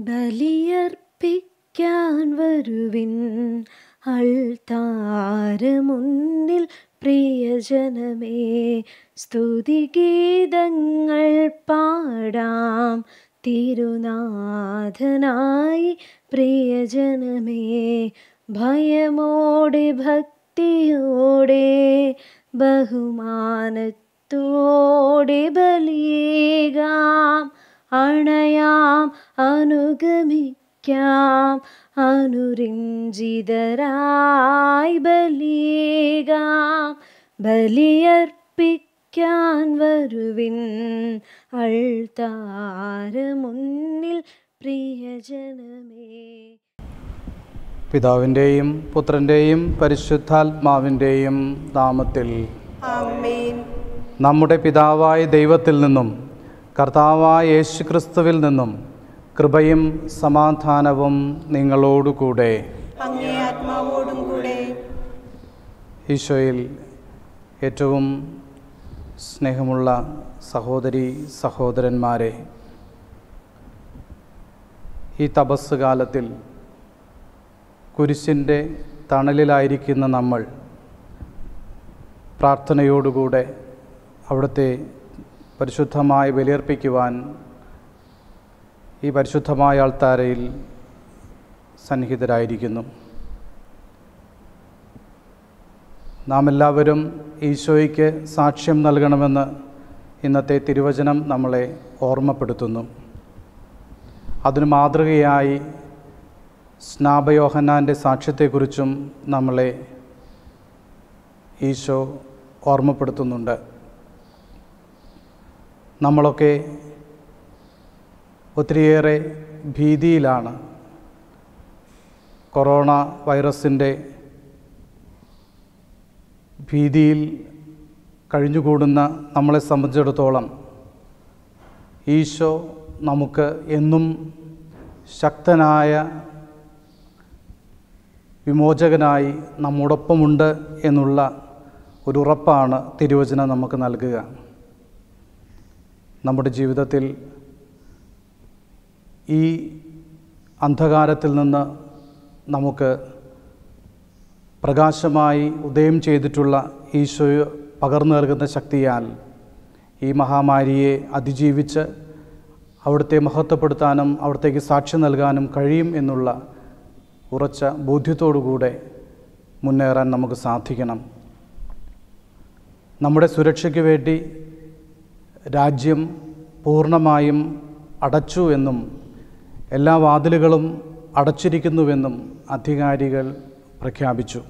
ബലിയർപ്പിക്കാൻ വരുവിൻ അൾത്താര മുന്നിൽ പ്രിയജനമേ സ്തുതിഗീതങ്ങൾ പാടാം. തിരുനാഥനായി പ്രിയജനമേ ഭയമോടെ ഭക്തിയോടെ ബഹുമാനത്തോടെ ബലിയേകാം. അണയാം അനുഗമിക്കാം അനുരഞ്ജിതരായി ബലിയേകാം. ബലിയർപ്പിക്കാൻ വരുവിൻ അൾത്താര മുന്നിൽ പ്രിയജനമേ. പിതാവിന്റെയും പുത്രന്റെയും പരിശുദ്ധാത്മാവിന്റെയും നാമത്തിൽ ആമേൻ. നമ്മുടെ പിതാവായ ദൈവത്തിൽ നിന്നും കർത്താവായ യേശുക്രിസ്തുവിൽ നിന്നും കൃപയും സമാധാനവും നിങ്ങളോടുകൂടെ. ഈശോയിൽ ഏറ്റവും സ്നേഹമുള്ള സഹോദരി സഹോദരന്മാരെ ഈ തപസ് കാലത്തിൽ കുരിശിന്റെ തണലിലായിരിക്കുന്ന നമ്മൾ പ്രാർത്ഥനയോടുകൂടെ അവിടുത്തെ പരിശുദ്ധമായി ബലിയർപ്പിക്കുവാൻ ഈ പരിശുദ്ധമായ ആൾത്താരയിൽ സന്നിഹിതരായിരിക്കുന്നു. നാം എല്ലാവരും ഈശോയ്ക്ക് സാക്ഷ്യം നൽകണമെന്ന് ഇന്നത്തെ തിരുവചനം നമ്മളെ ഓർമ്മപ്പെടുത്തുന്നു. അതിന് മാതൃകയായി സ്നാപയോഹന്നാന്റെ സാക്ഷ്യത്തെക്കുറിച്ചും നമ്മളെ ഈശോ ഓർമ്മപ്പെടുത്തുന്നുണ്ട്. നമ്മളൊക്കെ ഒത്തിരിയേറെ ഭീതിയിലാണ്. കൊറോണ വൈറസിന്റെ ഭീതിയിൽ കഴിഞ്ഞുകൂടുന്ന നമ്മളെ സംബന്ധിച്ചിടത്തോളം ഈശോ നമുക്ക് എന്നും ശക്തനായ വിമോചകനായി നമ്മോടൊപ്പമുണ്ട് എന്നുള്ള ഒരു ഉറപ്പാണ് തിരുവചനം നമുക്ക് നൽകുക. നമ്മുടെ ജീവിതത്തിൽ ഈ അന്ധകാരത്തിൽ നിന്ന് നമുക്ക് പ്രകാശമായി ഉദയം ചെയ്തിട്ടുള്ള ഈശോ പകർന്നു നൽകുന്ന ശക്തിയാൽ ഈ മഹാമാരിയെ അതിജീവിച്ച് അവിടുത്തെ മഹത്വപ്പെടുത്താനും അവിടത്തേക്ക് സാക്ഷ്യം നൽകാനും കഴിയും എന്നുള്ള ഉറച്ച ബോധ്യത്തോടുകൂടെ മുന്നേറാൻ നമുക്ക് സാധിക്കണം. നമ്മുടെ സുരക്ഷയ്ക്ക് വേണ്ടി രാജ്യം പൂർണമായും അടച്ചു എന്നും എല്ലാ വാതിലുകളും അടച്ചിരിക്കുന്നുവെന്നും അധികാരികൾ പ്രഖ്യാപിച്ചു.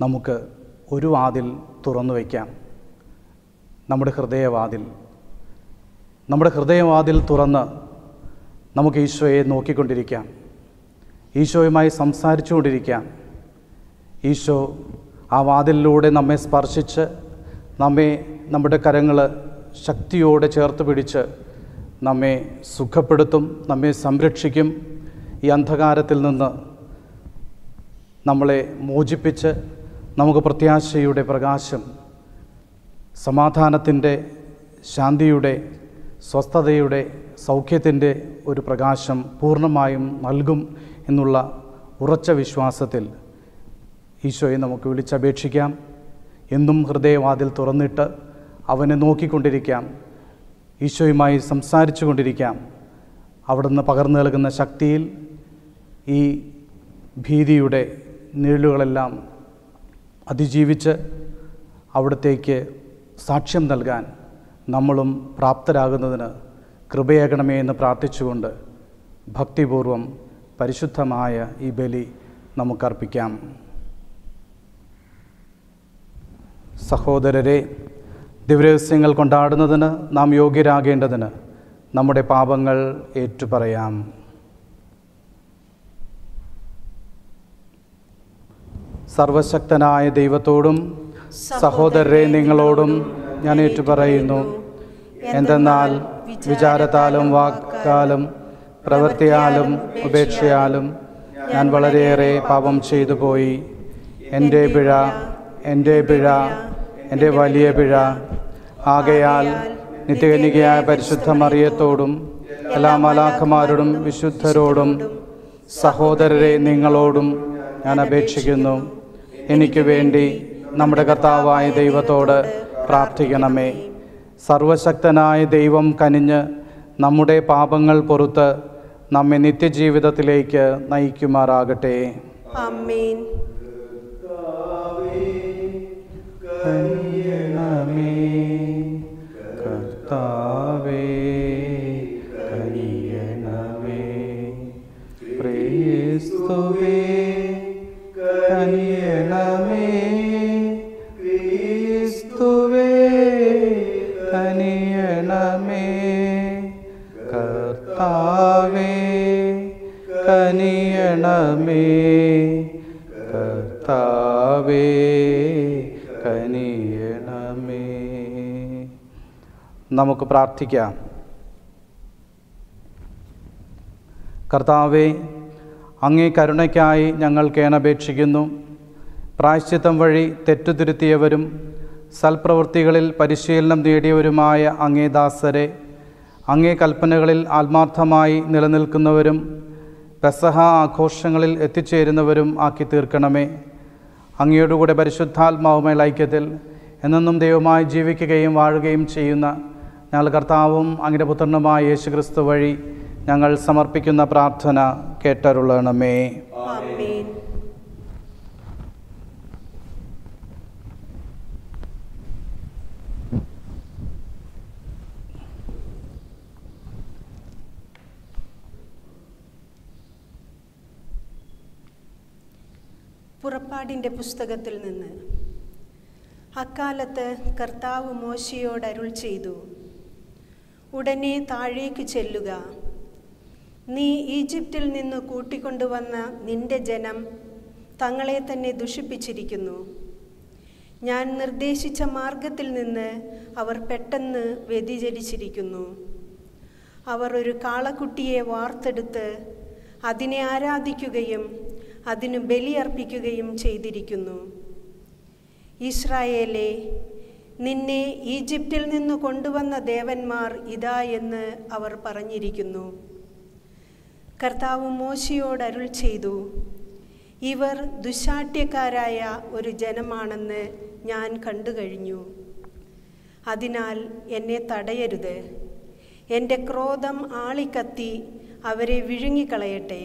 നമുക്ക് ഒരു വാതിൽ തുറന്നു വയ്ക്കാം. നമ്മുടെ ഹൃദയവാതിൽ. നമ്മുടെ ഹൃദയവാതിൽ തുറന്ന് നമുക്ക് ഈശോയെ നോക്കിക്കൊണ്ടിരിക്കാം. ഈശോയുമായി സംസാരിച്ചുകൊണ്ടിരിക്കാം. ഈശോ ആ വാതിലിലൂടെ നമ്മെ സ്പർശിച്ച് നമ്മെ നമ്മുടെ കരങ്ങൾ ശക്തിയോടെ ചേർത്ത് പിടിച്ച് നമ്മെ സുഖപ്പെടുത്തും നമ്മെ സംരക്ഷിക്കും. ഈ അന്ധകാരത്തിൽ നിന്ന് നമ്മളെ മോചിപ്പിച്ച് നമുക്ക് പ്രത്യാശയുടെ പ്രകാശം സമാധാനത്തിന്റെ ശാന്തിയുടെ സ്വസ്ഥതയുടെ സൗഖ്യത്തിന്റെ ഒരു പ്രകാശം പൂർണമായും നൽകും എന്നുള്ള ഉറച്ച വിശ്വാസത്തിൽ ഈശോയെ നമുക്ക് വിളിച്ചപേക്ഷിക്കാം. എന്നും ഹൃദയവാതിൽ തുറന്നിട്ട് അവനെ നോക്കിക്കൊണ്ടിരിക്കാം. ഈശോയുമായി സംസാരിച്ചു കൊണ്ടിരിക്കാം അവിടുന്ന് പകർന്നു നൽകുന്ന ശക്തിയിൽ ഈ ഭീതിയുടെ നിഴലുകളെല്ലാം അതിജീവിച്ച് അവിടത്തേക്ക് സാക്ഷ്യം നൽകാൻ നമ്മളും പ്രാപ്തരാകുന്നതിന് കൃപയേകണമേ എന്ന് പ്രാർത്ഥിച്ചുകൊണ്ട് ഭക്തിപൂർവം പരിശുദ്ധമായ ഈ ബലി നമുക്കർപ്പിക്കാം. സഹോദരരെ ദിവരഹസ്യങ്ങൾ കൊണ്ടാടുന്നതിന് നാം യോഗ്യരാകേണ്ടതിന് നമ്മുടെ പാപങ്ങൾ ഏറ്റുപറയാം. സർവശക്തനായ ദൈവത്തോടും സഹോദരരെ നിങ്ങളോടും ഞാൻ ഏറ്റുപറയുന്നു. എന്തെന്നാൽ വിചാരത്താലും വാക്കാലും പ്രവൃത്തിയാലും ഉപേക്ഷയാലും ഞാൻ വളരെയേറെ പാപം ചെയ്തു പോയി എന്റെ പിഴ എന്റെ പിഴ എന്റെ വലിയ പിഴ. ആകയാൽ നിത്യകനികയായ പരിശുദ്ധ മറിയത്തോടും എല്ലാ മലാഖമാരോടും വിശുദ്ധരോടും സഹോദരരെ നിങ്ങളോടും ഞാൻ അപേക്ഷിക്കുന്നു. എനിക്ക് വേണ്ടി നമ്മുടെ കർത്താവായ ദൈവത്തോട് പ്രാർത്ഥിക്കണമേ. സർവശക്തനായ ദൈവം കനിഞ്ഞ് നമ്മുടെ പാപങ്ങൾ പൊറത്ത് നമ്മെ നിത്യജീവിതത്തിലേക്ക് നയിക്കുമാറാകട്ടെ. ആമേൻ. കർത്താവേ കനിയണമേ. ക്രിസ്തുവേ കനിയണമേ. ക്രിസ്തുവേ കനിയണമേ. കർത്താവേ കനിയണമേ. കർത്താവേ. നമുക്ക് പ്രാർത്ഥിക്കാം. കർത്താവേ അങ്ങേ കരുണയ്ക്കായി ഞങ്ങൾ കേണപേക്ഷിക്കുന്നു പ്രായശ്ചിത്തം വഴി തെറ്റുതിരുത്തിയവരും സൽപ്രവൃത്തികളിൽ പരിശീലനം നേടിയവരുമായ അങ്ങേ ദാസരെ അങ്ങേ കൽപ്പനകളിൽ ആത്മാർത്ഥമായി നിലനിൽക്കുന്നവരും പെസഹ ആഘോഷങ്ങളിൽ എത്തിച്ചേരുന്നവരും ആക്കി തീർക്കണമേ. അങ്ങയോടുകൂടെ പരിശുദ്ധാത്മാവുമായി ഐക്യത്തിൽ എന്നെന്നും ദൈവമായി ജീവിക്കുകയും വാഴുകയും ചെയ്യുന്ന ഞങ്ങൾ കർത്താവും അങ്ങയുടെ പുത്രനുമായ യേശു ക്രിസ്തു വഴി ഞങ്ങൾ സമർപ്പിക്കുന്ന പ്രാർത്ഥന കേട്ടരുളണമേ. ആമേൻ. പുറപ്പാടിന്റെ പുസ്തകത്തിൽ നിന്ന് അക്കാലത്ത് കർത്താവ് മോശയോട് അരുൾ ചെയ്തു. ഉടനെ താഴേക്ക് ചെല്ലുക. നീ ഈജിപ്തിൽ നിന്ന് കൂട്ടിക്കൊണ്ടുവന്ന നിന്റെ ജനം തങ്ങളെ തന്നെ ദുഷിപ്പിച്ചിരിക്കുന്നു. ഞാൻ നിർദ്ദേശിച്ച മാർഗത്തിൽ നിന്ന് അവർ പെട്ടെന്ന് വ്യതിചരിച്ചിരിക്കുന്നു അവർ ഒരു കാളക്കുട്ടിയെ വാർത്തെടുത്ത് അതിനെ ആരാധിക്കുകയും അതിനു ബലിയർപ്പിക്കുകയും ചെയ്തിരിക്കുന്നു. ഇസ്രായേലെ നിന്നെ ഈജിപ്തിൽ നിന്ന് കൊണ്ടുവന്ന ദേവന്മാർ ഇതാ എന്ന് അവർ പറഞ്ഞിരിക്കുന്നു. കർത്താവ് മോശയോട് അരുൾ ചെയ്തു ഇവർ ദുശാഠ്യക്കാരായ ഒരു ജനമാണെന്ന് ഞാൻ കണ്ടു കഴിഞ്ഞു അതിനാൽ എന്നെ തടയരുത്. എന്റെ ക്രോധം ആളിക്കത്തി അവരെ വിഴുങ്ങിക്കളയട്ടെ.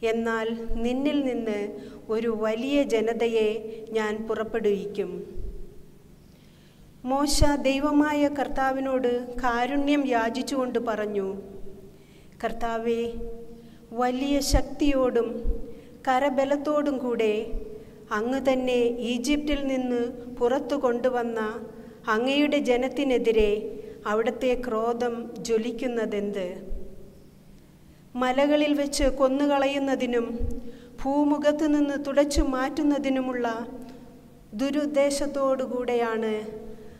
എന്നാൽ നിന്നിൽ നിന്ന് ഒരു വലിയ ജനതയെ ഞാൻ പുറപ്പെടുവിക്കും. മോശ ദൈവമായ കർത്താവിനോട് കാരുണ്യം യാചിച്ചുകൊണ്ട് പറഞ്ഞു കർത്താവെ വലിയ ശക്തിയോടും കരബലത്തോടും കൂടെ അങ്ങ് തന്നെ ഈജിപ്തിൽ നിന്ന് പുറത്തു കൊണ്ടുവന്ന അങ്ങയുടെ ജനത്തിനെതിരെ അവിടുത്തെ ക്രോധം ജ്വലിക്കുന്നതെന്ത്? മലകളിൽ വെച്ച് കൊന്നുകളയുന്നതിനും ഭൂമുഖത്തു നിന്ന് തുടച്ചു മാറ്റുന്നതിനുമുള്ള ദുരുദ്ദേശത്തോടുകൂടെയാണ്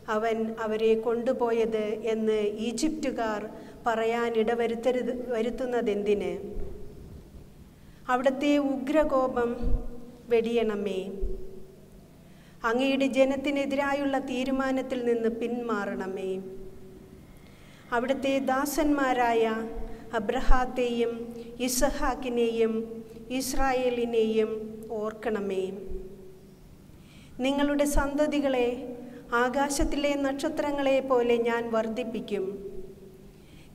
അവൻ അവരെ കൊണ്ടുപോയത് എന്ന് ഈജിപ്തുകാർ പറയാൻ ഇടവരുത്തരുത് വരുത്തുന്നതെന്തിന്? അവിടുത്തെ ഉഗ്രകോപം വെടിയണമേ. അങ്ങയുടെ ജനത്തിനെതിരായുള്ള തീരുമാനത്തിൽ നിന്ന് പിന്മാറണമേ. അവിടുത്തെ ദാസന്മാരായ അബ്രഹാത്തെയും ഇസഹാക്കിനെയും ഇസ്രായേലിനെയും ഓർക്കണമേ. നിങ്ങളുടെ സന്തതികളെ ആകാശത്തിലെ നക്ഷത്രങ്ങളെ പോലെ ഞാൻ വർദ്ധിപ്പിക്കും.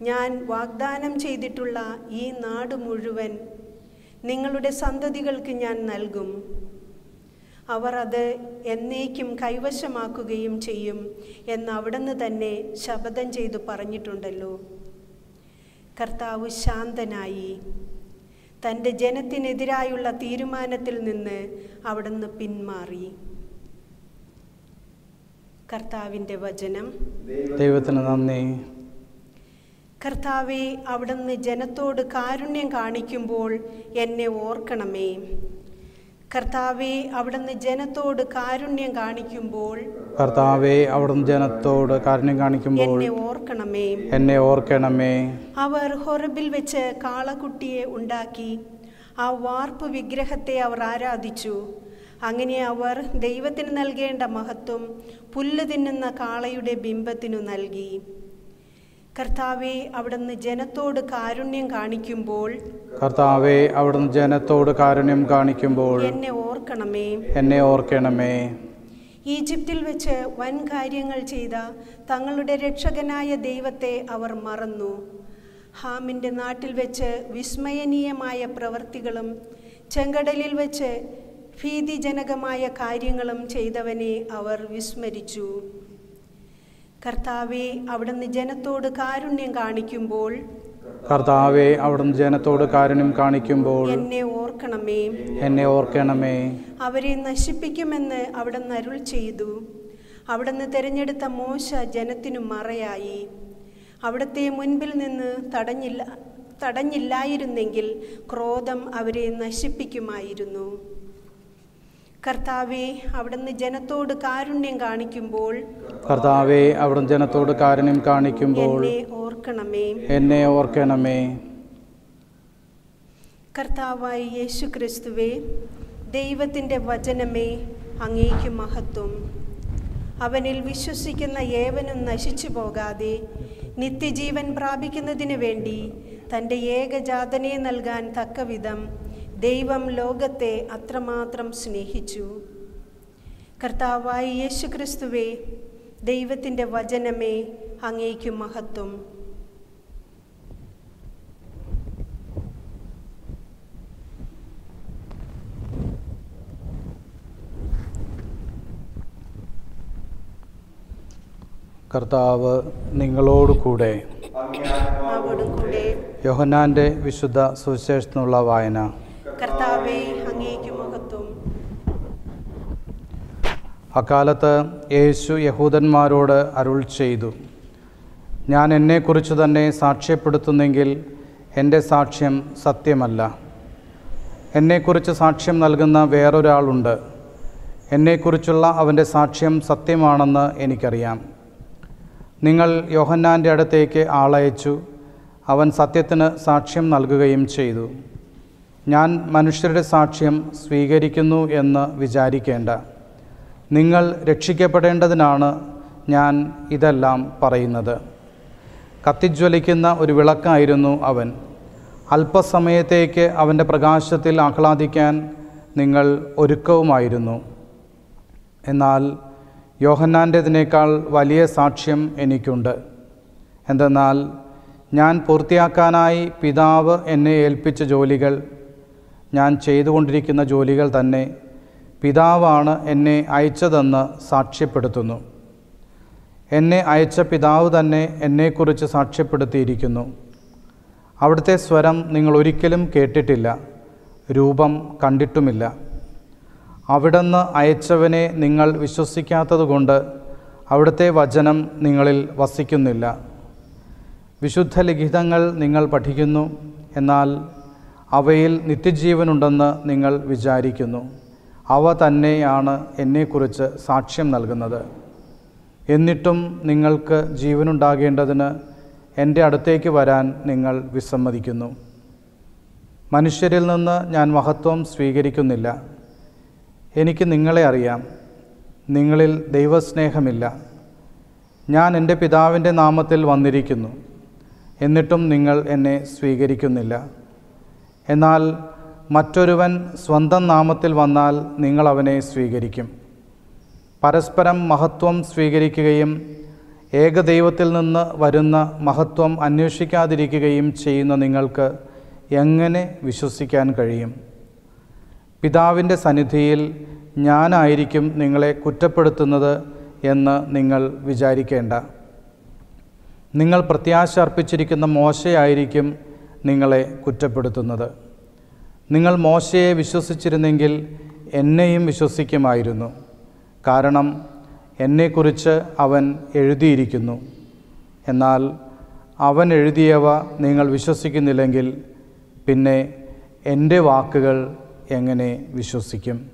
ഞാൻ വാഗ്ദാനം ചെയ്തിട്ടുള്ള ഈ നാട് മുഴുവൻ നിങ്ങളുടെ സന്തതികൾക്ക് ഞാൻ നൽകും. അവർ അത് എന്നേക്കും കൈവശമാക്കുകയും ചെയ്യും എന്ന് അവിടുന്ന് തന്നെ ശപഥം ചെയ്തു പറഞ്ഞിട്ടുണ്ടല്ലോ. കർത്താവ് ശാന്തനായി. തന്റെ ജനത്തിനെതിരായുള്ള തീരുമാനത്തിൽ നിന്ന് അവിടുന്ന് പിന്മാറി. കർത്താവിന്റെ വചനം. ദൈവത്തിന് നന്ദി. കർത്താവെ അവിടുന്ന് ജനത്തോട് കാരുണ്യം കാണിക്കുമ്പോൾ എന്നെ ഓർക്കണമേ. കർത്താവെ അവിടുന്ന് ജനത്തോട് കാരുണ്യം കാണിക്കുമ്പോൾ കർത്താവെ അവിടുന്ന് ജനത്തോട് കാരുണ്യം കാണിക്കുമ്പോൾ എന്നെ ഓർക്കണമേ. എന്നെ ഓർക്കണമേ. അവർ ഹൊറബിൽ വെച്ച് കാളക്കുട്ടിയെ ഉണ്ടാക്കി. ആ വാർപ്പ് വിഗ്രഹത്തെ അവർ ആരാധിച്ചു. അങ്ങനെ അവർ ദൈവത്തിന് നൽകേണ്ട മഹത്വം പുല്ല് തിന്നുന്ന കാളയുടെ ബിംബത്തിനു നൽകി. കർത്താവെ അവിടുന്ന് ജനത്തോട് കാരുണ്യം കാണിക്കുമ്പോൾ കർത്താവെ അവിടുന്ന് ജനത്തോട് കാരുണ്യം കാണിക്കുമ്പോൾ എന്നെ ഓർക്കണമേ. എന്നെ ഓർക്കണമേ. ഈജിപ്തിൽ വെച്ച് വൻ കാര്യങ്ങൾ ചെയ്ത തങ്ങളുടെ രക്ഷകനായ ദൈവത്തെ അവർ മറന്നു. ഹാമിന്റെ നാട്ടിൽ വെച്ച് വിസ്മയനീയമായ പ്രവർത്തികളും ചെങ്കടലിൽ വെച്ച് ഭീതിജനകമായ കാര്യങ്ങളും ചെയ്തവനെ അവർ വിസ്മരിച്ചു. കർത്താവെ അവിടുന്ന് ജനത്തോട് കാരുണ്യം കാണിക്കുമ്പോൾ കർത്താവെ അവിടുന്ന് ജനത്തോട് കാരുണ്യം കാണിക്കുമ്പോൾ എന്നെ ഓർക്കണമേ. എന്നെ ഓർക്കണമേ. അവരെ നശിപ്പിക്കുമെന്ന് അവിടുന്ന് അരുൾ ചെയ്തു. അവിടുന്ന് തിരഞ്ഞെടുത്ത മോശ ജനത്തിനു മറയായി. അവിടുത്തെ മുൻപിൽ നിന്ന് തടഞ്ഞില്ല തടഞ്ഞില്ലായിരുന്നെങ്കിൽ ക്രോധം അവരെ നശിപ്പിക്കുമായിരുന്നു. കർത്താവെ അവിടുന്ന് ജനത്തോട് കാരുണ്യം കാണിക്കുമ്പോൾ കർത്താവെ അവിടുന്ന് ജനത്തോട് കാരുണ്യം കാണിക്കുമ്പോൾ ഓർക്കണമേ. എന്നെ ഓർക്കണമേ. കർത്താവായി യേശു ക്രിസ്തുവേ ദൈവത്തിന്റെ വചനമേ അങ്ങേക്ക് മഹത്വം. അവനിൽ വിശ്വസിക്കുന്ന ഏവനും നശിച്ചു പോകാതെ നിത്യജീവൻ പ്രാപിക്കുന്നതിന് വേണ്ടി തന്റെ ഏകജാതനെ നൽകാൻ തക്കവിധം ദൈവം ലോകത്തെ അത്രമാത്രം സ്നേഹിച്ചു. കർത്താവായി യേശുക്രിസ്തുവേ ദൈവത്തിന്റെ വചനമേ അങ്ങേക്കും മഹത്വം. കർത്താവ് നിങ്ങളോടുകൂടെ യോഹന്നാന്റെ വിശുദ്ധ സുവിശേഷത്തിനുള്ള വായന കർത്താവെ അങ്ങേക്ക് മഹത്വം അക്കാലത്ത് യേശു യഹൂദന്മാരോട് അരുൾ ചെയ്തു. ഞാൻ എന്നെക്കുറിച്ച് തന്നെ സാക്ഷ്യപ്പെടുത്തുന്നെങ്കിൽ എന്റെ സാക്ഷ്യം സത്യമല്ല. എന്നെക്കുറിച്ച് സാക്ഷ്യം നൽകുന്ന വേറൊരാളുണ്ട്. എന്നെക്കുറിച്ചുള്ള അവന്റെ സാക്ഷ്യം സത്യമാണെന്ന് എനിക്കറിയാം. നിങ്ങൾ യോഹന്നാന്റെ അടുത്തേക്ക് ആളയച്ചു. അവൻ സത്യത്തിന് സാക്ഷ്യം നൽകുകയും ചെയ്തു. ഞാൻ മനുഷ്യരുടെ സാക്ഷ്യം സ്വീകരിക്കുന്നു എന്ന് വിചാരിക്കേണ്ട. നിങ്ങൾ രക്ഷിക്കപ്പെടേണ്ടതിനാണ് ഞാൻ ഇതെല്ലാം പറയുന്നത്. കത്തിജ്വലിക്കുന്ന ഒരു വിളക്കായിരുന്നു അവൻ. അല്പസമയത്തേക്ക് അവന്റെ പ്രകാശത്തിൽ ആഹ്ലാദിക്കാൻ നിങ്ങൾ ഒരുക്കവുമായിരുന്നു. എന്നാൽ യോഹന്നാന്റെതിനേക്കാൾ വലിയ സാക്ഷ്യം എനിക്കുണ്ട്. എന്തെന്നാൽ ഞാൻ പൂർത്തിയാക്കാനായി പിതാവ് എന്നെ ഏൽപ്പിച്ച ജോലികൾ ഞാൻ ചെയ്തുകൊണ്ടിരിക്കുന്ന ജോലികൾ തന്നെ പിതാവാണ് എന്നെ അയച്ചതെന്ന് സാക്ഷ്യപ്പെടുത്തുന്നു. എന്നെ അയച്ച പിതാവ് തന്നെ എന്നെക്കുറിച്ച് സാക്ഷ്യപ്പെടുത്തിയിരിക്കുന്നു. അവിടുത്തെ സ്വരം നിങ്ങൾ ഒരിക്കലും കേട്ടിട്ടില്ല. രൂപം കണ്ടിട്ടുമില്ല. അവിടുന്ന് അയച്ചവനെ നിങ്ങൾ വിശ്വസിക്കാത്തതുകൊണ്ട് അവിടുത്തെ വചനം നിങ്ങളിൽ വസിക്കുന്നില്ല. വിശുദ്ധ ലിഖിതങ്ങൾ നിങ്ങൾ പഠിക്കുന്നു എന്നാൽ അവയിൽ നിത്യജീവനുണ്ടെന്ന് നിങ്ങൾ വിചാരിക്കുന്നു. അവ തന്നെയാണ് എന്നെക്കുറിച്ച് സാക്ഷ്യം നൽകുന്നത്. എന്നിട്ടും നിങ്ങൾക്ക് ജീവനുണ്ടാകേണ്ടതിന് എന്റെ അടുത്തേക്ക് വരാൻ നിങ്ങൾ വിസമ്മതിക്കുന്നു. മനുഷ്യരിൽ നിന്ന് ഞാൻ മഹത്വം സ്വീകരിക്കുന്നില്ല. എനിക്ക് നിങ്ങളെ അറിയാം. നിങ്ങളിൽ ദൈവസ്നേഹമില്ല. ഞാൻ എന്റെ പിതാവിന്റെ നാമത്തിൽ വന്നിരിക്കുന്നു. എന്നിട്ടും നിങ്ങൾ എന്നെ സ്വീകരിക്കുന്നില്ല. എന്നാൽ മറ്റൊരുവൻ സ്വന്തം നാമത്തിൽ വന്നാൽ നിങ്ങൾ അവനെ സ്വീകരിക്കും. പരസ്പരം മഹത്വം സ്വീകരിക്കുകയും ഏകദൈവത്തിൽ നിന്ന് വരുന്ന മഹത്വം അന്വേഷിക്കാതിരിക്കുകയും ചെയ്യുന്ന നിങ്ങൾക്ക് എങ്ങനെ വിശ്വസിക്കാൻ കഴിയും? പിതാവിന്റെ സന്നിധിയിൽ ഞാനായിരിക്കും നിങ്ങളെ കുറ്റപ്പെടുത്തുന്നത് എന്ന് നിങ്ങൾ വിചാരിക്കേണ്ട. നിങ്ങൾ പ്രത്യാശ അർപ്പിച്ചിരിക്കുന്ന മോശയായിരിക്കും നിങ്ങളെ കുറ്റപ്പെടുത്തുന്നത്. നിങ്ങൾ മോശയെ വിശ്വസിച്ചിരുന്നെങ്കിൽ എന്നെയും വിശ്വസിക്കുമായിരുന്നു. കാരണം എന്നെക്കുറിച്ച് അവൻ എഴുതിയിരിക്കുന്നു. എന്നാൽ അവൻ എഴുതിയവ നിങ്ങൾ വിശ്വസിക്കുന്നില്ലെങ്കിൽ പിന്നെ എന്റെ വാക്കുകൾ എങ്ങനെ വിശ്വസിക്കും?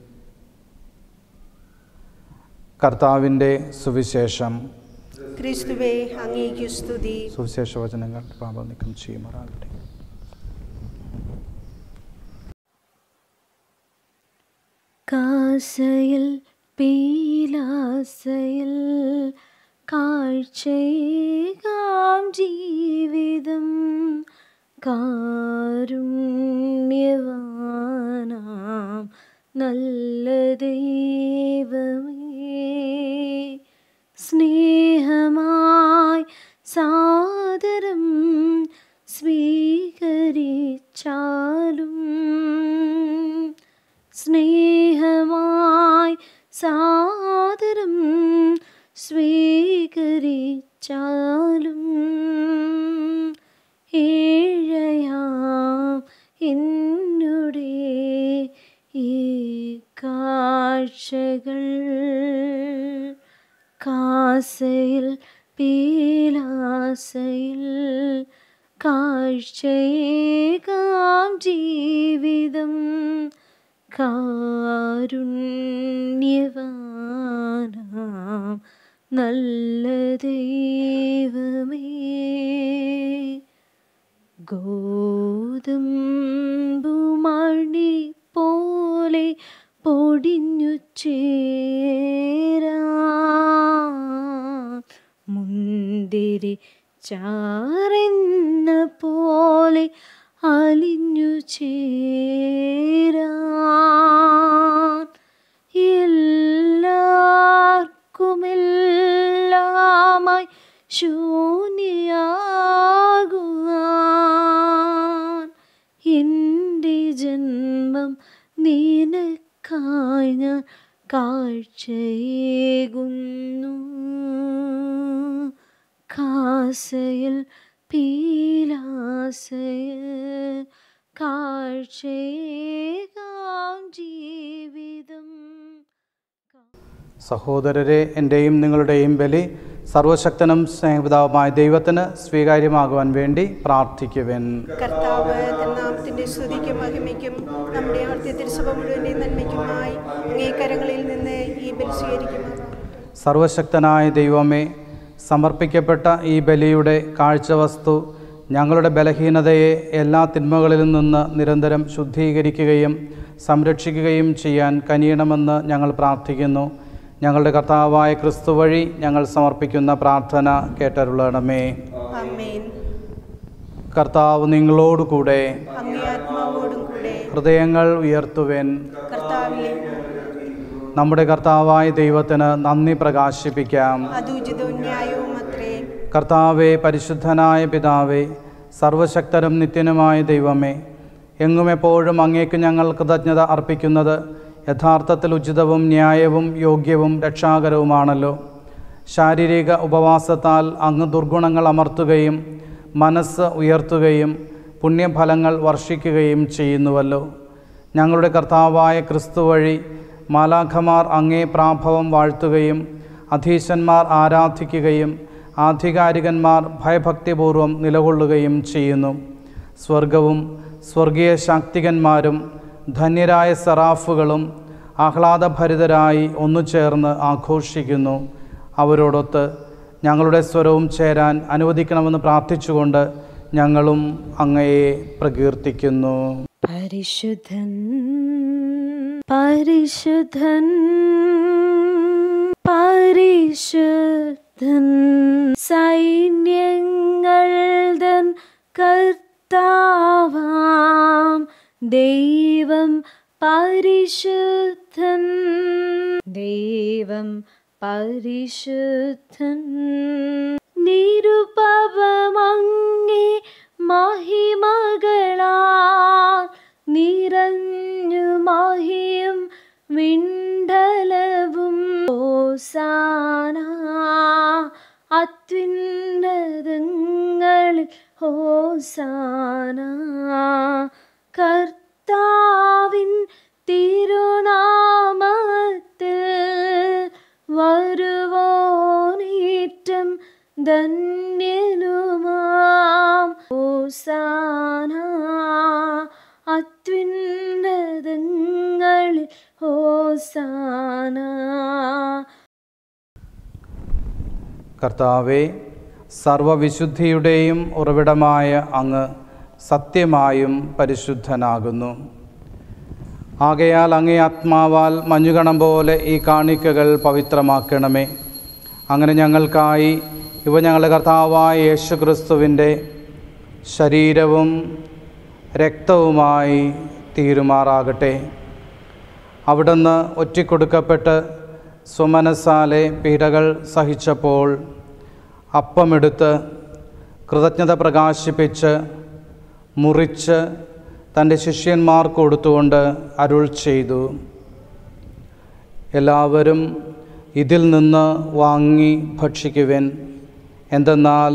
കർത്താവിന്റെ സുവിശേഷം. ക്രിസ്തുവേ അങ്ങേക്ക് സ്തുതി. സുവിശേഷ വചനങ്ങൾ പാപം നീക്കം ചെയ്യുമാറാകട്ടെ. കാസയിൽ പീലാസയിൽ കാഴ്ചയേകാം ജീവിതം കാരുണ്യവാനാം നല്ല ദൈവമേ. സ്നേഹമായി സാദരം സ്വീകരിച്ചാലും സ്നേഹമായി സാദരം സ്വീകരിച്ചാലും എന്നുടെ ഈ കാഴ്ചകൾ കാസയിൽ പീലാസയിൽ കാഴ്ചയേകാം ജീവിതം കാരുണ്യവാനാം. നല്ല ദൈവമേ. ഗോതമ്പുമണി പോലെ പൊടിഞ്ഞു ചേരാ. മുന്തിരി ചാറെന്ന പോലെ അലിഞ്ഞു ചേരാ എല്ലാവർക്കുമെല്ലാമായി ശൂന്യാകുവാൻ എന്റെ ജന്മം നിനക്കായി ഞാൻ കാഴ്ചയേകുന്നു. കാസയിൽ പീലാസയിൽ കാഴ്ചയേകാം ജീവിതം. സഹോദരരെ എന്റെയും നിങ്ങളുടെയും ബലി സർവശക്തനും സ്നേഹപിതാവുമായ ദൈവത്തിന് സ്വീകാര്യമാകുവാൻ വേണ്ടി പ്രാർത്ഥിക്കുവൻ. കർത്താവ് നാമത്തിന്റെ സ്തുതിക്കും മഹിമയ്ക്കും നമ്മുടെ ആർത്തി തിരുസഭ മുഴുവന്റെ നന്മയ്ക്കുമായി അങ്ങേ കരങ്ങളിൽ നിന്ന് ഈ ബലി സ്വീകരിക്കുന്നു സർവശക്തനായ ദൈവമേ സമർപ്പിക്കപ്പെട്ട ഈ ബലിയുടെ കാഴ്ചവസ്തു ഞങ്ങളുടെ ബലഹീനതയെ എല്ലാ തിന്മകളിൽ നിന്ന് നിരന്തരം ശുദ്ധീകരിക്കുകയും സംരക്ഷിക്കുകയും ചെയ്യാൻ കനിയണമെന്ന് ഞങ്ങൾ പ്രാർത്ഥിക്കുന്നു. ഞങ്ങളുടെ കർത്താവായ ക്രിസ്തു വഴി ഞങ്ങൾ സമർപ്പിക്കുന്ന പ്രാർത്ഥന കേട്ടരുളണമേ. കർത്താവ് നിങ്ങളോടുകൂടെ അങ്ങേ കൂടെ. ഹൃദയങ്ങൾ ഉയർത്തുവേൻ. നമ്മുടെ കർത്താവായ ദൈവത്തിന് നന്ദി പ്രകാശിപ്പിക്കാം. കർത്താവെ പരിശുദ്ധനായ പിതാവേ സർവശക്തനും നിത്യനുമായ ദൈവമേ എങ്ങും എപ്പോഴും അങ്ങേക്ക് ഞങ്ങൾ കൃതജ്ഞത അർപ്പിക്കുന്നത് യഥാർത്ഥത്തിൽ ഉചിതവും ന്യായവും യോഗ്യവും രക്ഷാകരവുമാണല്ലോ. ശാരീരിക ഉപവാസത്താൽ അങ്ങ് ദുർഗുണങ്ങൾ അമർത്തുകയും മനസ്സ് ഉയർത്തുകയും പുണ്യഫലങ്ങൾ വർഷിക്കുകയും ചെയ്യുന്നുവല്ലോ. ഞങ്ങളുടെ കർത്താവായ ക്രിസ്തു വഴി മാലാഖമാർ അങ്ങേ പ്രാഭവം വാഴ്ത്തുകയും അധീശന്മാർ ആരാധിക്കുകയും ആധികാരികന്മാർ ഭയഭക്തിപൂർവം നിലകൊള്ളുകയും ചെയ്യുന്നു. സ്വർഗവും സ്വർഗീയ ശാക്തികന്മാരും ധന്യരായ സറാഫുകളും ആഹ്ലാദഭരിതരായി ഒന്നു ചേർന്ന് ആഘോഷിക്കുന്നു. അവരോടൊത്ത് ഞങ്ങളുടെ സ്വരവും ചേരാൻ അനുവദിക്കണമെന്ന് പ്രാർത്ഥിച്ചുകൊണ്ട് ഞങ്ങളും അങ്ങയെ പ്രകീർത്തിക്കുന്നു. പരിശുദ്ധൻ പരിശുദ്ധൻ സൈന്യങ്ങൾ തൻ കർത്താവാം. ദൈവം പരിശുദ്ധൻ. ദൈവം പരിശുദ്ധൻ. നിരുപവമങ്ങേ മഹിമകളാ നിറഞ്ഞു മഹിയും വിണ്ടലവും ഓസാന അത്യുന്നതങ്ങളിൽ ഹോസാന. കർത്താവിൻ തിരുനാമത്തിൽ വരുവോനേറ്റം ധന്യനുമാം. ഹോസാന അത്യുന്നതങ്ങളിൽ ഓസാന കർത്താവെ സർവവിശുദ്ധിയുടെയും ഉറവിടമായ അങ്ങ് സത്യമായും പരിശുദ്ധനാകുന്നു. ആകയാൽ അങ്ങേ ആത്മാവാൽ മഞ്ഞുകണം പോലെ ഈ കാണിക്കകൾ പവിത്രമാക്കണമേ. അങ്ങനെ ഞങ്ങൾക്കായി ഇവ ഞങ്ങളുടെ കർത്താവായ യേശു ക്രിസ്തുവിന്റെ ശരീരവും രക്തവുമായി തീരുമാറാകട്ടെ. അവിടുന്ന് ഒറ്റിക്കൊടുക്കപ്പെട്ട് സുമനസാലെ പീഡകൾ സഹിച്ചപ്പോൾ അപ്പമെടുത്ത് കൃതജ്ഞത പ്രകാശിപ്പിച്ച് മുറിച്ച് തന്റെ ശിഷ്യന്മാർക്ക് കൊടുത്തുകൊണ്ട് അരുൾ ചെയ്തു. എല്ലാവരും ഇതിൽ നിന്ന് വാങ്ങി ഭക്ഷിക്കുവൻ. എന്തെന്നാൽ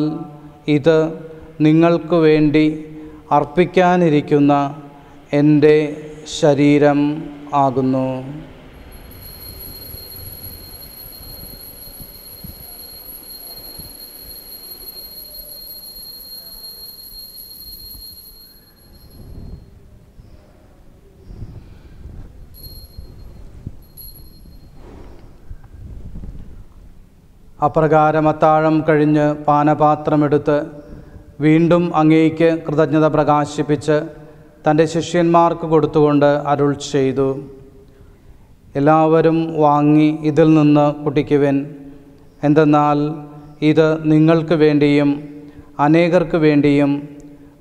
ഇത് നിങ്ങൾക്ക് വേണ്ടി അർപ്പിക്കാനിരിക്കുന്ന എന്റെ ശരീരം ആകുന്നു. അപ്രകാരം അത്താഴം കഴിഞ്ഞ് പാനപാത്രമെടുത്ത് വീണ്ടും അങ്ങേക്ക് കൃതജ്ഞത പ്രകാശിപ്പിച്ച് തന്റെ ശിഷ്യന്മാർക്ക് കൊടുത്തുകൊണ്ട് അരുൾ ചെയ്തു. എല്ലാവരും വാങ്ങി ഇതിൽ നിന്ന് കുടിക്കുവൻ. എന്തെന്നാൽ ഇത് നിങ്ങൾക്ക് വേണ്ടിയും അനേകർക്ക് വേണ്ടിയും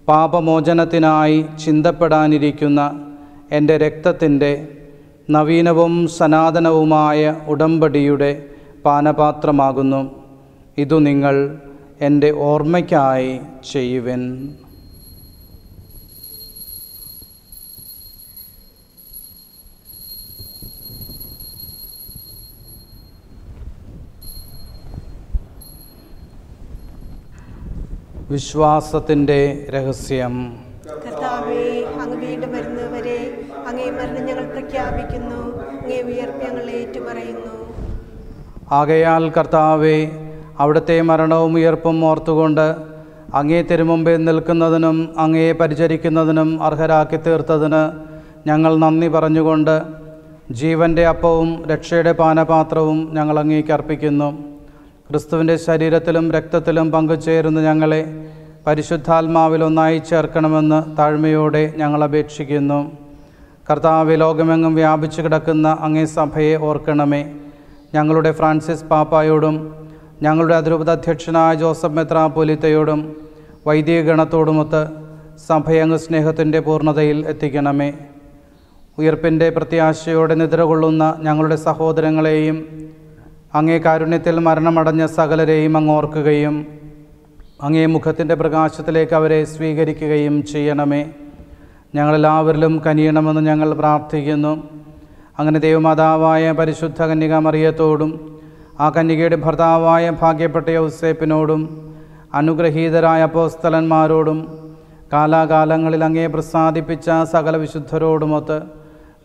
പാപമോചനത്തിനായി ചിന്തപ്പെടാനിരിക്കുന്ന എന്റെ രക്തത്തിന്റെ നവീനവും സനാതനവുമായ ഉടമ്പടിയുടെ പാനപാത്രമാകുന്നു. ഇതു നിങ്ങൾ എന്റെ ഓർമ്മയ്ക്കായി ചെയ്യുവൻ. വിശ്വാസത്തിന്റെ രഹസ്യം. കർത്താവേ വീണ്ടും വരുന്നവരെ അങ്ങേ മരണം ഞങ്ങൾ പ്രഖ്യാപിക്കുന്നു. അങ്ങേ ഉയർപ്പ് ഞങ്ങൾ ഏറ്റുപറയുന്നു. ആകയാൽ കർത്താവെ അവിടുത്തെ മരണവും ഉയർപ്പും ഓർത്തുകൊണ്ട് അങ്ങേ തിരുമുമ്പിൽ നിൽക്കുന്നതിനും അങ്ങയെ പരിചരിക്കുന്നതിനും അർഹരാക്കി തീർത്തതിന് ഞങ്ങൾ നന്ദി പറഞ്ഞുകൊണ്ട് ജീവന്റെ അപ്പവും രക്ഷയുടെ പാനപാത്രവും ഞങ്ങൾ അങ്ങേക്ക് അർപ്പിക്കുന്നു. ക്രിസ്തുവിന്റെ ശരീരത്തിലും രക്തത്തിലും പങ്കുചേരുന്ന ഞങ്ങളെ പരിശുദ്ധാത്മാവിൽ ഒന്നായി ചേർക്കണമെന്ന് താഴ്മയോടെ ഞങ്ങൾ അപേക്ഷിക്കുന്നു. കർത്താവ് ലോകമെങ്ങും വ്യാപിച്ചു കിടക്കുന്ന അങ്ങേ സഭയെ ഓർക്കണമേ. ഞങ്ങളുടെ ഫ്രാൻസിസ് പാപ്പായോടും ഞങ്ങളുടെ അതിരൂപത അധ്യക്ഷനായ ജോസഫ് മെത്രാപോലിത്തയോടും വൈദിക ഗണത്തോടുമൊത്ത് സഭയങ്ങ് സ്നേഹത്തിന്റെ പൂർണതയിൽ എത്തിക്കണമേ. ഉയർപ്പിന്റെ പ്രത്യാശയോടെ നിദ്രകൊള്ളുന്ന ഞങ്ങളുടെ സഹോദരങ്ങളെയും അങ്ങേ കാരുണ്യത്തിൽ മരണമടഞ്ഞ സകലരെയും അങ്ങ് ഓർക്കുകയും അങ്ങേ മുഖത്തിന്റെ പ്രകാശത്തിലേക്ക് അവരെ സ്വീകരിക്കുകയും ചെയ്യണമേ. ഞങ്ങളെല്ലാവരിലും കനിയണമെന്ന് ഞങ്ങൾ പ്രാർത്ഥിക്കുന്നു. അങ്ങനെ ദൈവമാതാവായ പരിശുദ്ധ കന്യക മറിയത്തോടും ആ കന്യകയുടെ ഭർത്താവായ ഭാഗ്യപ്പെട്ട യൗസേപ്പിനോടും അനുഗ്രഹീതരായ അപ്പോസ്തലന്മാരോടും കാലാകാലങ്ങളിൽ അങ്ങേ പ്രസാദിപ്പിച്ച സകല വിശുദ്ധരോടുമൊത്ത്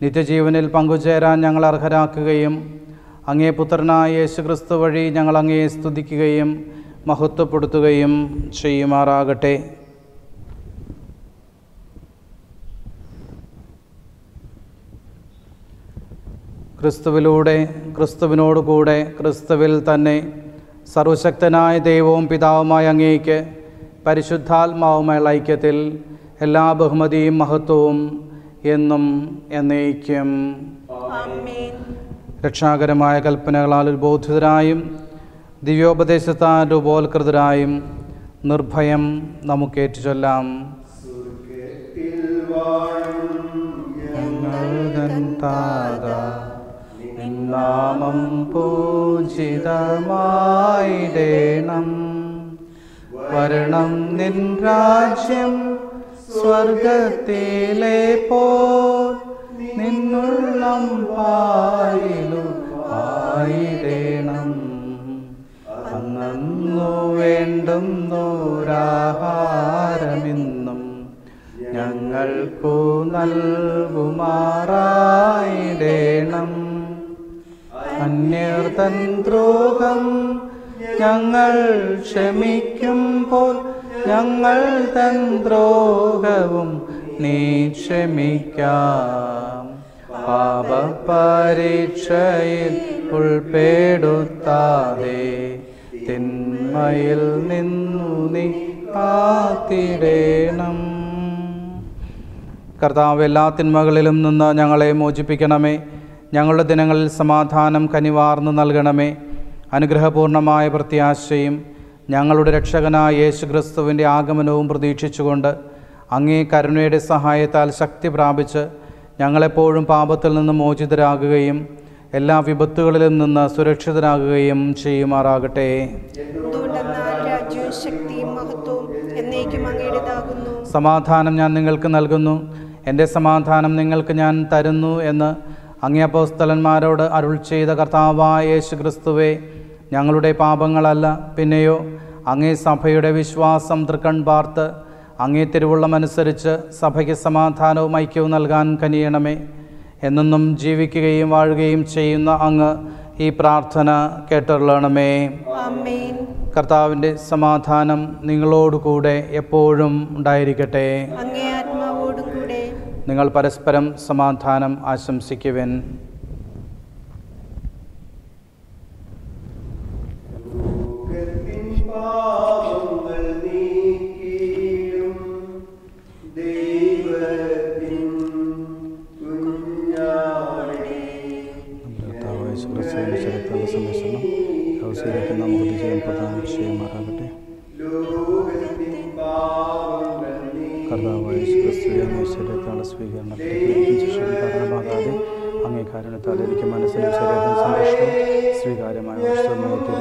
നിത്യജീവനിൽ പങ്കുചേരാൻ ഞങ്ങൾ അർഹരാക്കുകയും അങ്ങേ പുത്രനായ യേശുക്രിസ്തു വഴി ഞങ്ങൾ അങ്ങയെ സ്തുതിക്കുകയും മഹത്വപ്പെടുത്തുകയും ചെയ്യുമാറാകട്ടെ. ക്രിസ്തുവിലൂടെ ക്രിസ്തുവിനോടുകൂടെ ക്രിസ്തുവിൽ തന്നെ സർവശക്തനായ ദൈവവും പിതാവുമായ അങ്ങേക്ക് പരിശുദ്ധാത്മാവുമായുള്ള ഐക്യത്തിൽ എല്ലാ ബഹുമതിയും മഹത്വവും എന്നും എന്നേക്കും. ആമേൻ. രക്ഷാകരമായ കൽപ്പനകളാൽ ഉത്ബോധിതരായും ദിവ്യോപദേശത്താൽ രൂപോത്കൃതരായും നിർഭയം നമുക്കേറ്റു ചൊല്ലാം ഞങ്ങൾ നിന്നാമം പൂജിതമായിടേണം വരണം നിൻ രാജ്യം സ്വർഗത്തിലെ പോ നിന്നുള്ളം പായിലു ആയിടേണം അന്നു വേണ്ടുന്നോരാഹാരമിന്നും ഞങ്ങൾക്കു നൽകുമാറായിടേണം അന്യർ ദ്രോഹം ഞങ്ങൾ ക്ഷമിക്കുമ്പോൾ ഞങ്ങൾ തൻ ദ്രോഹവും നീ ക്ഷമിക്കാം. പാപപരീക്ഷയിൽ ഉൾപ്പെടുത്താതെ തിന്മയിൽ നിന്നു നീ കാത്തിടേണം. കർത്താവ് എല്ലാ തിന്മകളിലും നിന്ന് ഞങ്ങളെ മോചിപ്പിക്കണമേ. ഞങ്ങളുടെ ദിനങ്ങളിൽ സമാധാനം കനിവാർന്നു നൽകണമേ. അനുഗ്രഹപൂർണമായ പ്രത്യാശയും ഞങ്ങളുടെ രക്ഷകനായ യേശു ക്രിസ്തുവിന്റെ ആഗമനവും പ്രതീക്ഷിച്ചുകൊണ്ട് അങ്ങേ കരുണയുടെ സഹായത്താൽ ശക്തി പ്രാപിച്ച് ഞങ്ങളെപ്പോഴും പാപത്തിൽ നിന്ന് മോചിതരാകുകയും എല്ലാ വിപത്തുകളിലും നിന്ന് സുരക്ഷിതരാകുകയും ചെയ്യുമാറാകട്ടെ. സമാധാനം ഞാൻ നിങ്ങൾക്ക് നൽകുന്നു. എന്റെ സമാധാനം നിങ്ങൾക്ക് ഞാൻ തരുന്നു എന്ന് അങ്ങേ അപ്പോസ്തലന്മാരോട് അരുൾ ചെയ്ത കർത്താവായ യേശു ക്രിസ്തുവെ ഞങ്ങളുടെ പാപങ്ങളല്ല. പിന്നെയോ അങ്ങേ സഭയുടെ വിശ്വാസം തൃക്കൺ പാർത്ത് അങ്ങേ തിരുവുള്ളമനുസരിച്ച് സഭയ്ക്ക് സമാധാനവും ഐക്യവും നൽകാൻ കനിയണമേ. എന്നെന്നും ജീവിക്കുകയും വാഴുകയും ചെയ്യുന്ന അങ്ങ് ഈ പ്രാർത്ഥന കേട്ടറിയണമേ. കർത്താവിന്റെ സമാധാനം നിങ്ങളോടുകൂടെ എപ്പോഴും ഉണ്ടായിരിക്കട്ടെ. നിങ്ങൾ പരസ്പരം സമാധാനം ആശംസിക്കുവൻ. കാരണത്താൽ എനിക്ക് മനസ്സിനും ശരീരത്തിനും സംരക്ഷണം സ്വീകാര്യമായ ഞങ്ങൾക്കു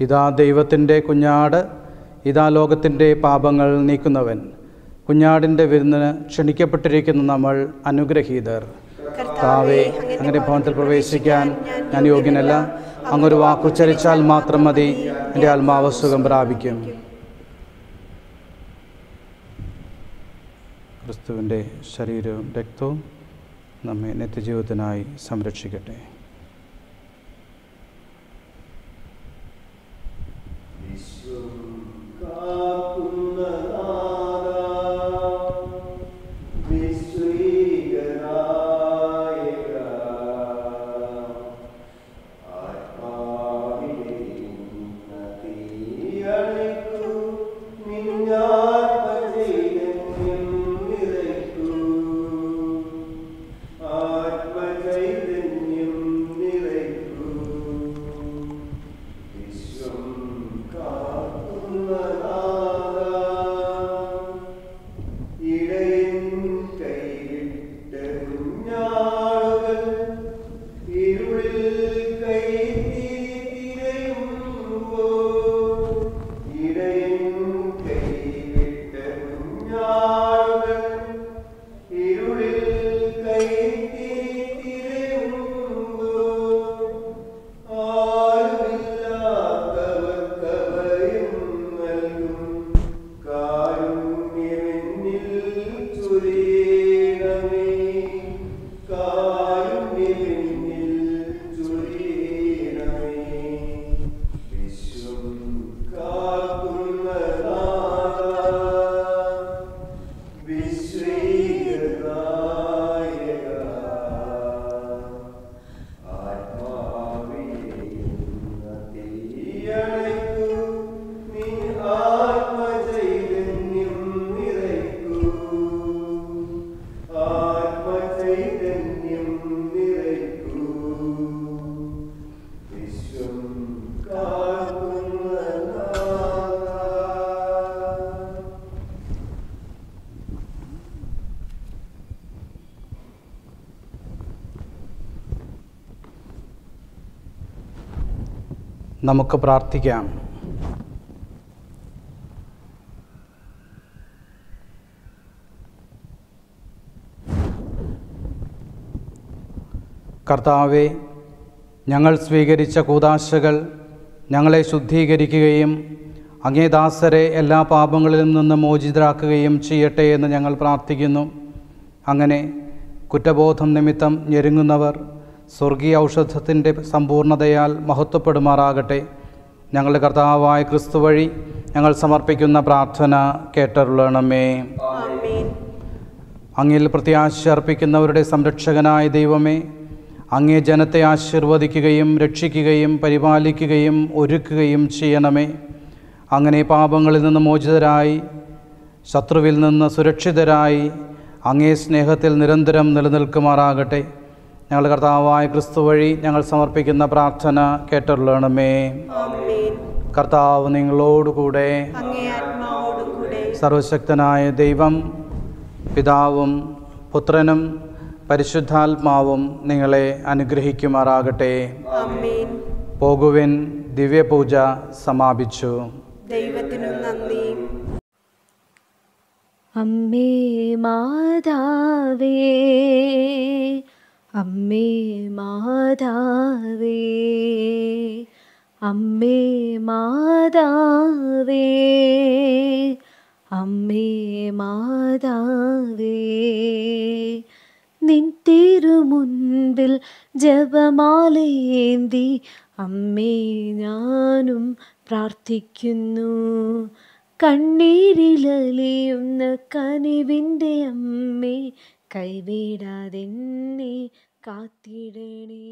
ഇതാ ദൈവത്തിന്റെ കുഞ്ഞാട്. ഇതാ ലോകത്തിന്റെ പാപങ്ങൾ നീക്കുന്നവൻ. കുഞ്ഞാടിന്റെ വിരുന്നിന് ക്ഷണിക്കപ്പെട്ടിരിക്കുന്ന നമ്മൾ അനുഗ്രഹീതർ. കർത്താവെ അങ്ങനെ ഭവനത്തിൽ പ്രവേശിക്കാൻ ഞാൻ യോഗ്യനല്ല. അങ്ങൊരു വാക്കുച്ചരിച്ചാൽ മാത്രം മതി. എന്റെ ആത്മാവ് സുഖം പ്രാപിക്കും. ക്രിസ്തുവിന്റെ ശരീരവും രക്തവും നമ്മെ നിത്യജീവിതത്തിനായി സംരക്ഷിക്കട്ടെ. നമുക്ക് പ്രാർത്ഥിക്കാം. കർത്താവെ ഞങ്ങൾ സ്വീകരിച്ച കൂതാശകൾ ഞങ്ങളെ ശുദ്ധീകരിക്കുകയും അങ്ങേദാസരെ എല്ലാ പാപങ്ങളിൽ നിന്ന് മോചിതരാക്കുകയും ചെയ്യട്ടെ എന്ന് ഞങ്ങൾ പ്രാർത്ഥിക്കുന്നു. അങ്ങനെ കുറ്റബോധം നിമിത്തം ഞെരുങ്ങുന്നവർ സ്വർഗീയ ഔഷധത്തിന്റെ സമ്പൂർണതയാൽ മഹത്വപ്പെടുമാറാകട്ടെ. ഞങ്ങളുടെ കർത്താവായ ക്രിസ്തു വഴി ഞങ്ങൾ സമർപ്പിക്കുന്ന പ്രാർത്ഥന കേട്ടരുളണമേ. അങ്ങിൽ പ്രത്യാശ അർപ്പിക്കുന്നവരുടെ സംരക്ഷകനായ ദൈവമേ അങ്ങേ ജനത്തെ ആശീർവദിക്കുകയും രക്ഷിക്കുകയും പരിപാലിക്കുകയും ഒരുക്കുകയും ചെയ്യണമേ. അങ്ങനെ പാപങ്ങളിൽ നിന്ന് മോചിതരായി ശത്രുവിൽ നിന്ന് സുരക്ഷിതരായി അങ്ങേ സ്നേഹത്തിൽ നിരന്തരം നിലനിൽക്കുമാറാകട്ടെ. ഞങ്ങൾ കർത്താവായ ക്രിസ്തു വഴി ഞങ്ങൾ സമർപ്പിക്കുന്ന പ്രാർത്ഥന കേട്ടറിയണമേ. ആമേൻ. കർത്താവ് നിങ്ങളോടുകൂടെ അങ്ങേ ആത്മാവോടും കൂടെ. സർവശക്തനായ ദൈവം പിതാവും പുത്രനും പരിശുദ്ധാത്മാവും നിങ്ങളെ അനുഗ്രഹിക്കുമാറാകട്ടെ. ആമേൻ. പോകുവിൻ ദിവ്യപൂജ സമാപിച്ചു. ദൈവത്തിനു നന്ദി. അമ്മേ മാതാവേ അമ്മേ മാതാവേ അമ്മേ മാതാവേ അമ്മേ മാതാവേ. നിൻ തിരുമുൻപിൽ ജപമാലേന്തി അമ്മേ ഞാനും പ്രാർത്ഥിക്കുന്നു. കണ്ണീരിലലിയുന്ന കനിവിന്റെ അമ്മേ കൈവിടാതെന്നെ കാത്തിടണേ.